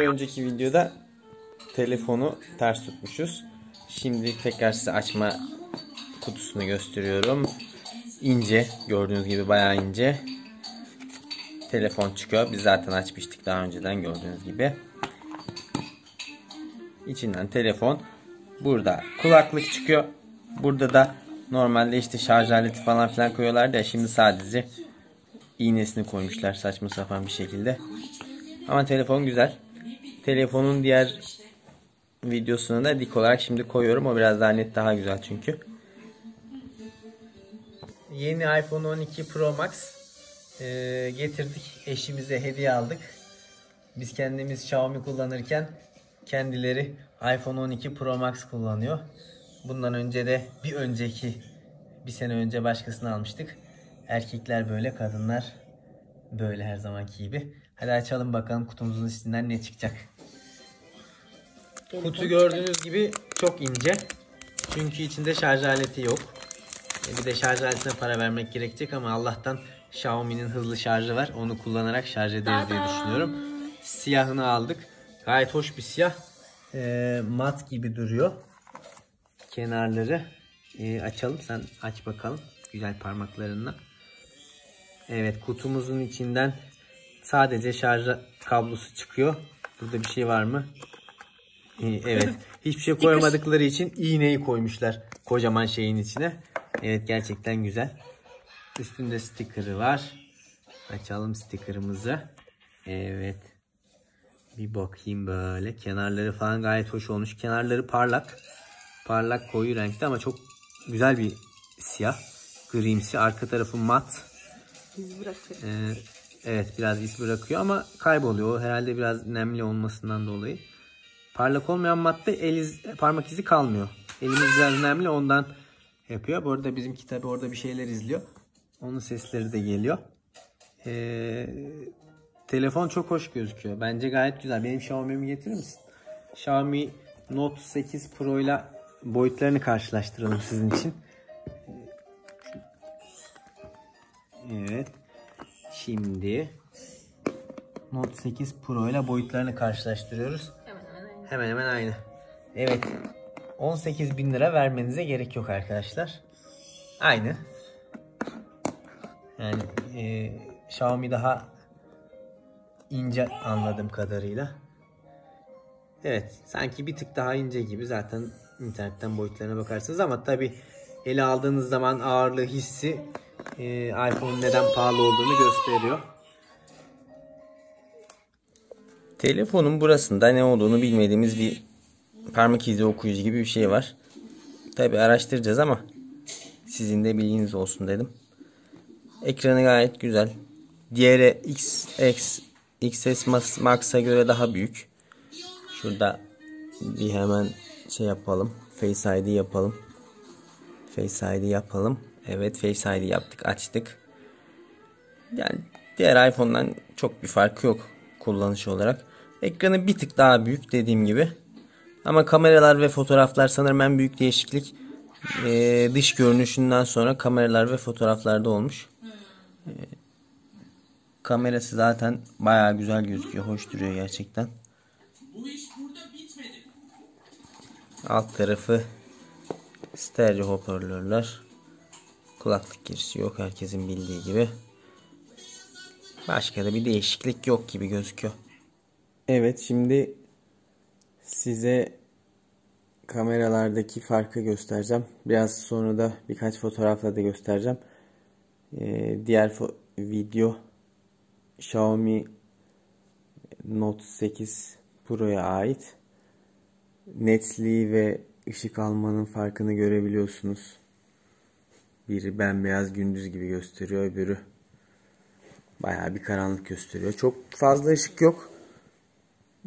Bir önceki videoda telefonu ters tutmuşuz. Şimdi tekrar size açma kutusunu gösteriyorum. İnce gördüğünüz gibi bayağı ince. Telefon çıkıyor. Biz zaten açmıştık daha önceden gördüğünüz gibi. İçinden telefon. Burada kulaklık çıkıyor. Burada da normalde işte şarj aleti falan filan koyuyorlardı ya şimdi sadece iğnesini koymuşlar saçma sapan bir şekilde. Ama telefon güzel. Telefonun diğer videosunu da dik olarak şimdi koyuyorum. O biraz daha net daha güzel çünkü. Yeni iPhone 12 Pro Max e, getirdik. Eşimize hediye aldık. Biz kendimiz Xiaomi kullanırken kendileri iPhone 12 Pro Max kullanıyor. Bundan önce de bir önceki bir sene önce başkasını almıştık. Erkekler böyle, kadınlar böyle her zamanki gibi. Hadi açalım bakalım kutumuzun içinden ne çıkacak. Kutu gördüğünüz gibi çok ince. Çünkü içinde şarj aleti yok. E, Bir de şarj aletine para vermek gerekecek ama Allah'tan Xiaomi'nin hızlı şarjı var. Onu kullanarak şarj ederiz diye düşünüyorum. Siyahını aldık. Gayet hoş bir siyah. E, mat gibi duruyor. Kenarları e, açalım. Sen aç bakalım. Güzel parmaklarınla. Evet kutumuzun içinden sadece şarj kablosu çıkıyor. Burada bir şey var mı? Ee, Evet. Hiçbir şey koymadıkları için iğneyi koymuşlar kocaman şeyin içine. Evet gerçekten güzel. Üstünde sticker'ı var. Açalım sticker'ımızı. Evet. Bir bakayım böyle. Kenarları falan gayet hoş olmuş. Kenarları parlak. Parlak koyu renkte ama çok güzel bir siyah. Grimsi. Arka tarafı mat. Biz bırakıyoruz. Ee, evet biraz iz bırakıyor ama kayboluyor. Herhalde biraz nemli olmasından dolayı. Parlak olmayan madde el iz, parmak izi kalmıyor. Elimiz biraz nemli ondan yapıyor. Bu arada bizimki tabi orada bir şeyler izliyor. Onun sesleri de geliyor. Ee, telefon çok hoş gözüküyor. Bence gayet güzel. Benim Xiaomi'mi getirir misin? Xiaomi Note 8 Pro ile boyutlarını karşılaştıralım sizin için. Evet. Şimdi Note 8 Pro ile boyutlarını karşılaştırıyoruz. Hemen hemen aynı. Hemen hemen aynı. Evet. 18 bin lira vermenize gerek yok arkadaşlar. Aynı. Yani e, Xiaomi daha ince anladığım kadarıyla. Evet. Sanki bir tık daha ince gibi. Zaten internetten boyutlarına bakarsınız ama tabi ele aldığınız zaman ağırlığı hissi e, iPhone'un neden pahalı olduğunu gösteriyor. Telefonun burasında ne olduğunu bilmediğimiz bir parmak izi okuyucu gibi bir şey var. Tabi araştıracağız ama sizin de bilginiz olsun dedim. Ekranı gayet güzel. Diğeri XX, XS Max- Max'a göre daha büyük. Şurada bir hemen şey yapalım. Face ID yapalım. Face ID yapalım. Evet Face ID yaptık açtık. Yani diğer iPhone'dan çok bir farkı yok kullanış olarak. Ekranı bir tık daha büyük dediğim gibi. Ama kameralar ve fotoğraflar sanırım en büyük değişiklik eee, dış görünüşünden sonra kameralar ve fotoğraflarda olmuş. Eee, kamerası zaten bayağı güzel gözüküyor. Hoş duruyor gerçekten. Alt tarafı stereo hoparlörler. Kulaklık girişi yok herkesin bildiği gibi. Başka da bir değişiklik yok gibi gözüküyor. Evet şimdi size kameralardaki farkı göstereceğim. Biraz sonra da birkaç fotoğrafla da göstereceğim. Ee, diğer video Xiaomi Note 8 Pro'ya ait. Netliği ve ışık almanın farkını görebiliyorsunuz. Biri bembeyaz gündüz gibi gösteriyor, öbürü bayağı bir karanlık gösteriyor. Çok fazla ışık yok.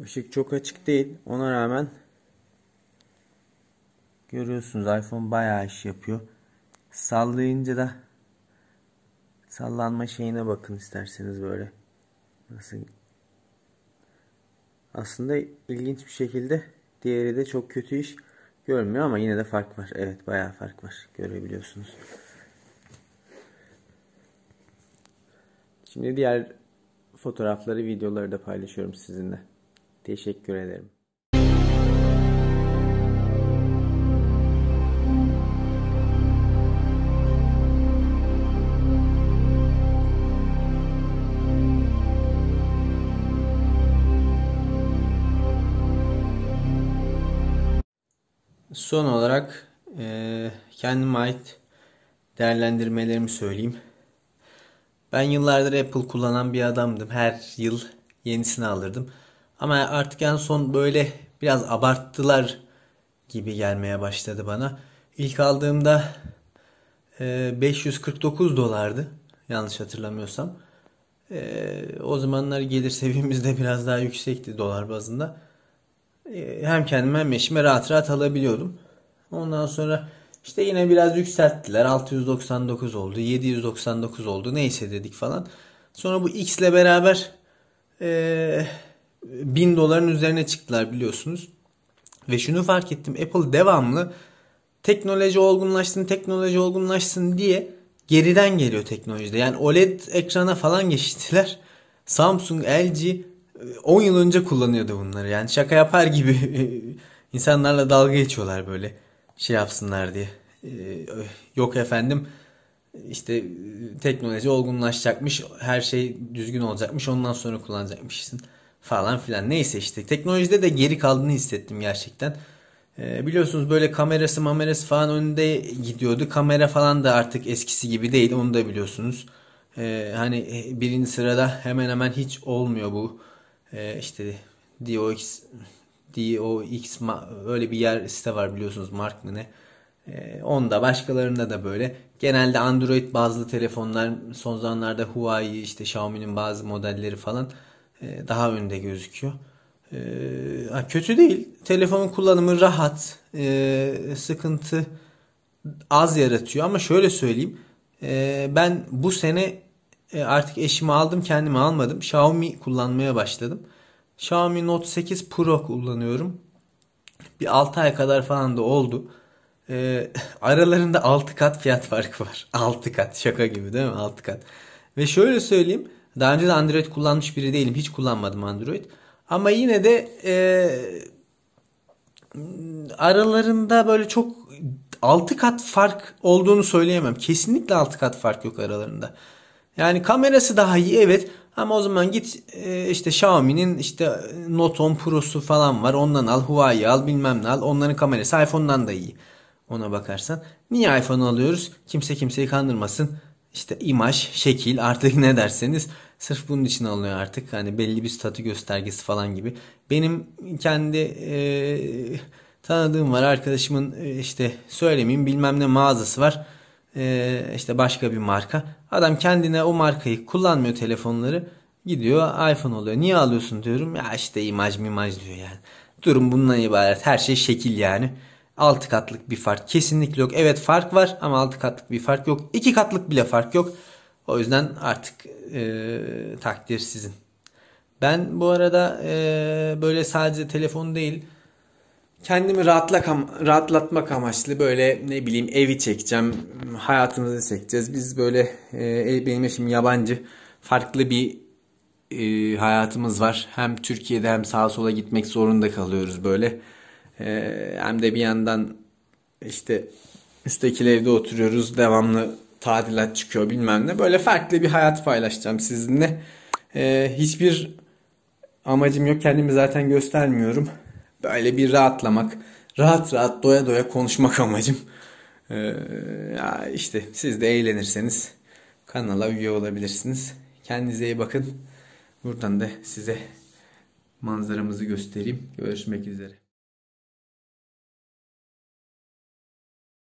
Işık çok açık değil. Ona rağmen görüyorsunuz iPhone bayağı iş yapıyor. Sallayınca da sallanma şeyine bakın isterseniz böyle. Nasıl? Aslında ilginç bir şekilde diğeri de çok kötü iş görmüyor ama yine de fark var. Evet bayağı fark var. Görebiliyorsunuz. Şimdi diğer fotoğrafları, videoları da paylaşıyorum sizinle. Teşekkür ederim. Son olarak e, kendime ait değerlendirmelerimi söyleyeyim. Ben yıllardır Apple kullanan bir adamdım. Her yıl yenisini alırdım. Ama artık en son böyle biraz abarttılar gibi gelmeye başladı bana. İlk aldığımda e, 549 dolardı. Yanlış hatırlamıyorsam. E, o zamanlar gelir seviyemiz de biraz daha yüksekti dolar bazında. E, hem kendime hem eşime rahat rahat alabiliyordum. Ondan sonra işte yine biraz yükselttiler. 699 oldu, 799 oldu. Neyse dedik falan. Sonra bu X ile beraber e, 1000 doların üzerine çıktılar biliyorsunuz. Ve şunu fark ettim. Apple devamlı teknoloji olgunlaşsın, teknoloji olgunlaşsın diye geriden geliyor teknolojide. Yani OLED ekrana falan geçtiler. Samsung, LG 10 yıl önce kullanıyordu bunları. Yani şaka yapar gibi insanlarla dalga geçiyorlar böyle şey yapsınlar diye. Yok efendim işte teknoloji olgunlaşacakmış, her şey düzgün olacakmış, ondan sonra kullanacakmışsın falan filan. Neyse işte teknolojide de geri kaldığını hissettim gerçekten. biliyorsunuz böyle kamerası mamerası falan önünde gidiyordu. Kamera falan da artık eskisi gibi değil onu da biliyorsunuz. hani birinci sırada hemen hemen hiç olmuyor bu e, işte DOX DOX öyle bir yer site var biliyorsunuz Mark mı ne. E, onda başkalarında da böyle. Genelde Android bazlı telefonlar son zamanlarda Huawei işte Xiaomi'nin bazı modelleri falan e, daha önde gözüküyor. E, kötü değil. Telefonun kullanımı rahat. E, sıkıntı az yaratıyor ama şöyle söyleyeyim. E, ben bu sene artık eşimi aldım kendimi almadım. Xiaomi kullanmaya başladım. Xiaomi Note 8 Pro kullanıyorum. Bir 6 ay kadar falan da oldu. E, aralarında 6 kat fiyat farkı var. 6 kat şaka gibi değil mi? 6 kat. Ve şöyle söyleyeyim. Daha önce de Android kullanmış biri değilim. Hiç kullanmadım Android. Ama yine de e, aralarında böyle çok 6 kat fark olduğunu söyleyemem. Kesinlikle 6 kat fark yok aralarında. Yani kamerası daha iyi evet ama o zaman git e, işte Xiaomi'nin işte Note 10 Pro'su falan var. Ondan al Huawei al bilmem ne al. Onların kamerası iPhone'dan da iyi. Ona bakarsan. Niye iPhone alıyoruz? Kimse kimseyi kandırmasın. İşte imaj, şekil artık ne derseniz sırf bunun için alınıyor artık. Hani belli bir statü göstergesi falan gibi. Benim kendi e, tanıdığım var. Arkadaşımın e, işte söylemeyeyim bilmem ne mağazası var e, işte başka bir marka. Adam kendine o markayı kullanmıyor telefonları. Gidiyor iPhone oluyor. Niye alıyorsun diyorum. Ya işte imaj mimaj diyor yani. Durum bundan ibaret. Her şey şekil yani. 6 katlık bir fark kesinlikle yok. Evet fark var ama 6 katlık bir fark yok. 2 katlık bile fark yok. O yüzden artık e, takdir sizin. Ben bu arada e, böyle sadece telefon değil kendimi rahatlak rahatlatmak amaçlı böyle ne bileyim evi çekeceğim, hayatımızı çekeceğiz. Biz böyle e, benim eşim yabancı, farklı bir e, hayatımız var. Hem Türkiye'de hem sağa sola gitmek zorunda kalıyoruz böyle. E, hem de bir yandan işte üstteki evde oturuyoruz, devamlı tadilat çıkıyor bilmem ne. Böyle farklı bir hayat paylaşacağım sizinle. E, hiçbir amacım yok, kendimi zaten göstermiyorum. Böyle bir rahatlamak, rahat rahat doya doya konuşmak amacım. Ee, ya işte siz de eğlenirseniz kanala üye olabilirsiniz. Kendinize iyi bakın. Buradan da size manzaramızı göstereyim. Görüşmek üzere.